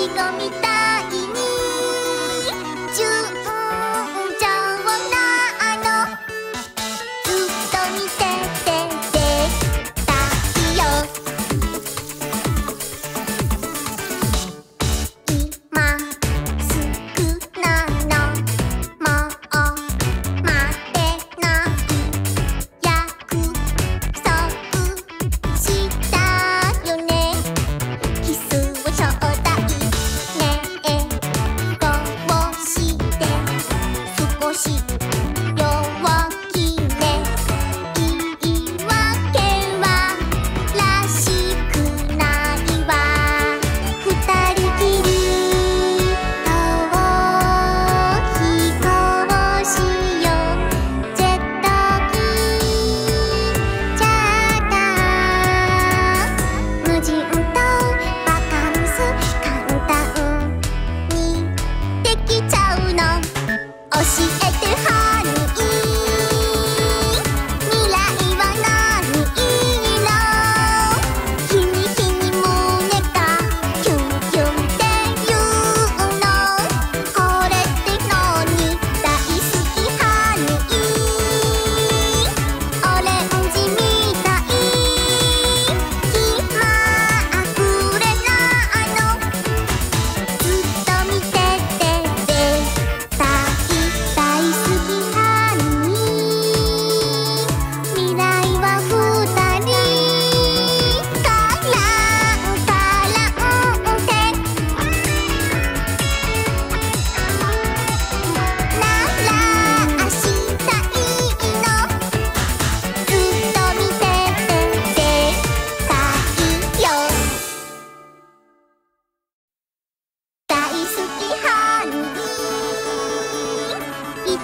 ちが見たい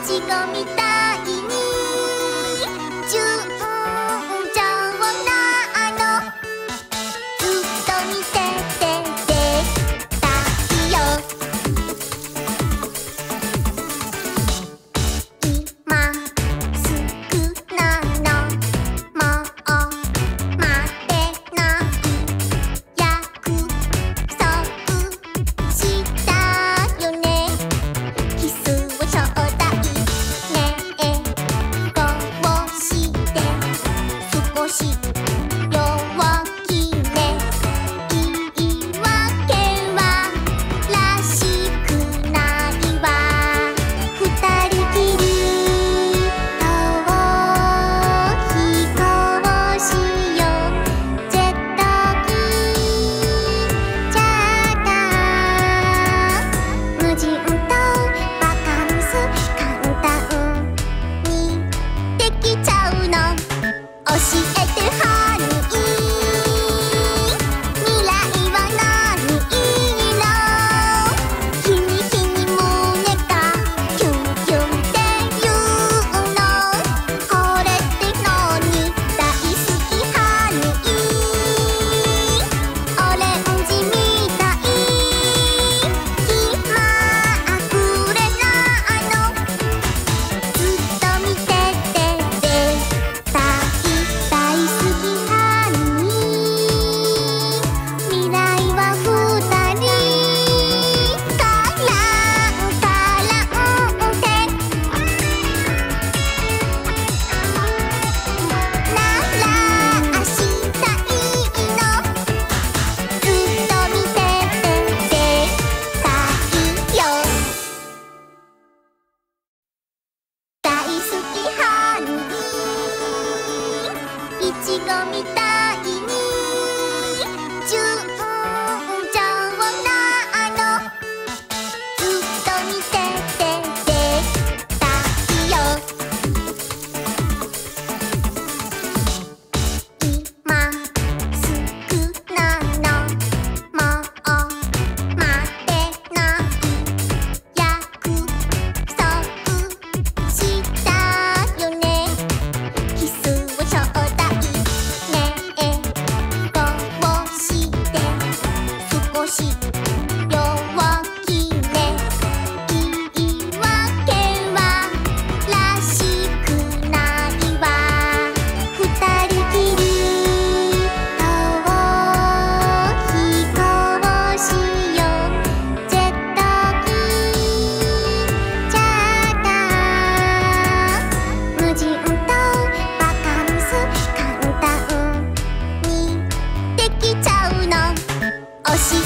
ちごみたい she 星